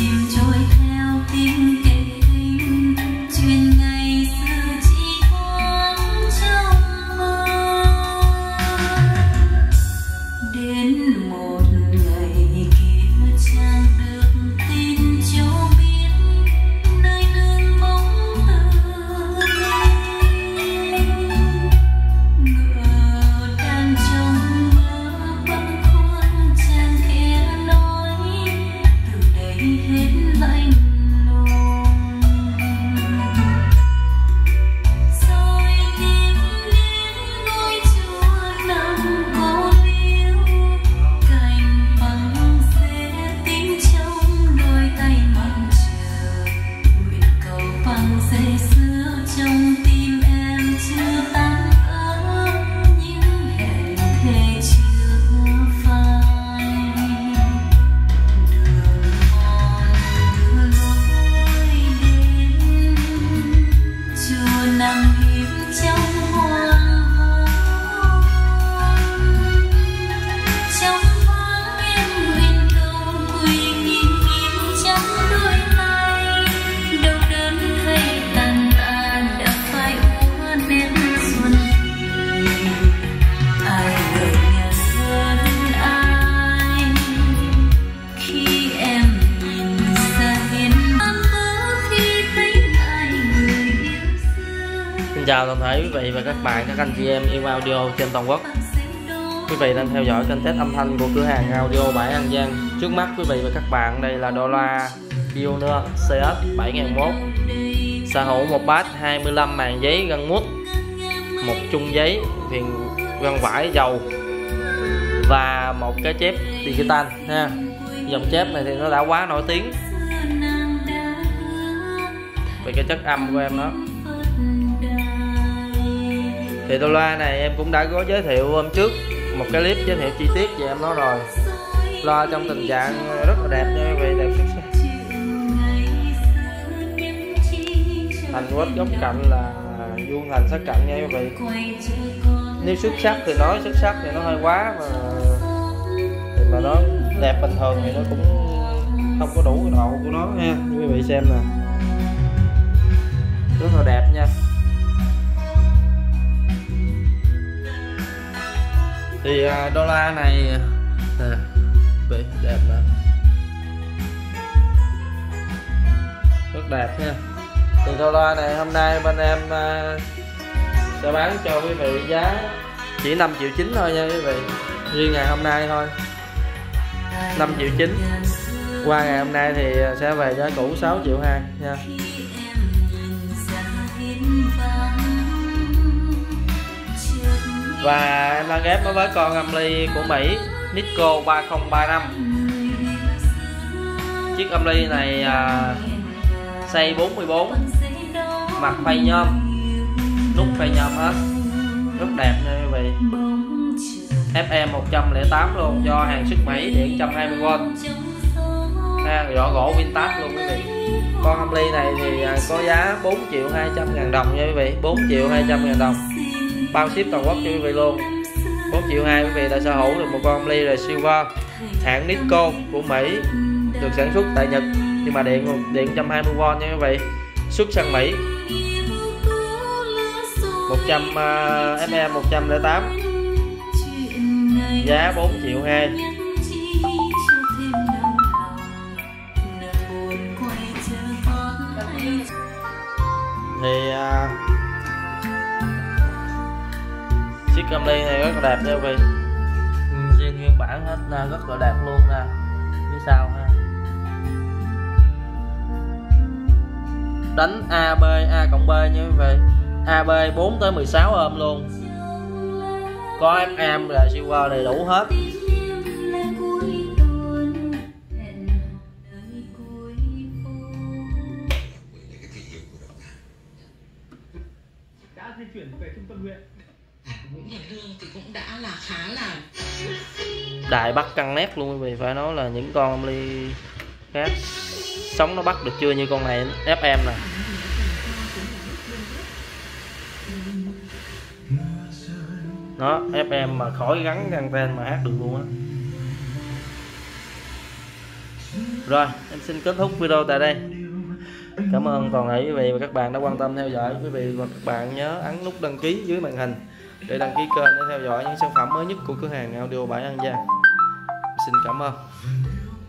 seem to Xin chào toàn thể quý vị và các bạn, các anh chị em yêu audio trên toàn quốc. Quý vị đang theo dõi kênh test âm thanh của cửa hàng audio Bãi An Giang. Trước mắt quý vị và các bạn đây là đô la Pioneer CS 7001 sở hữu một bát 25 màn giấy gân mút, một chung giấy viền gân vải dầu và một cái chép digital ha. Dòng chép này thì nó đã quá nổi tiếng về cái chất âm của em đó thì đô loa này em cũng đã có giới thiệu hôm trước một cái clip giới thiệu chi tiết về em nó rồi. Loa trong tình trạng rất là đẹp nha quý vị đẹp xuất sắc. Thành quất góc cạnh là vuông thành sát cạnh nha quý vị. Nếu xuất sắc thì nói xuất sắc thì nó hơi quá mà thì mà nó đẹp bình thường thì nó cũng không có đủ cái độ của nó nha. Quý vị xem nè. Rất là đẹp nha. Thì uh, đô la này à, vậy đẹp lắm. Rất đẹp nha. Thì đô la này hôm nay bên em uh, sẽ bán cho quý vị giá chỉ 5 triệu chín thôi nha quý vị. Riêng ngày hôm nay thôi. 5 triệu chín. Qua ngày hôm nay thì à, sẽ về giá cũ 6 triệu 2 nha. Và em đang ghép nó với con âm ly của Mỹ Nico 3035 chiếc âm ly này à, xây 44 mặt phay nhôm nút phay nhôm hết. Rất đẹp nha quý vị. FM 108 luôn do hàng sức Mỹ điện 120V ha vỏ gỗ vintage luôn quý vị. Con âm ly này thì à, có giá 4 triệu 200 ngàn đồng nha quý vị 4 triệu 200 ngàn đồng bao ship toàn quốc cho quý vị luôn. 4 triệu 2 quý vị đã sở hữu được một con ly là silver hãng Nikko của Mỹ được sản xuất tại Nhật nhưng mà điện điện 120V nha quý vị. Xuất sang Mỹ. 100 uh, FM 108 giá 4 triệu 2 thì uh, cam ly này rất là đẹp nha quý vị. Ừ, Riêng nguyên bản hết nè rất là đẹp luôn nè. Phía sau ha. Đánh AB A cộng B nha quý vị. AB 4 tới 16 ôm luôn. Có FM là siêu đầy đủ hết. Khá là đài bắt căng nét luôn, vì phải nói là những con ly khác sống nó bắt được chưa như con này FM nè. Nó FM mà khỏi gắn anten mà hát được luôn á. Rồi, em xin kết thúc video tại đây. Cảm ơn toàn thể quý vị và các bạn đã quan tâm theo dõi. Quý vị và các bạn nhớ ấn nút đăng ký dưới màn hình để đăng ký kênh để theo dõi những sản phẩm mới nhất của cửa hàng audio bãi an giang. Xin cảm ơn.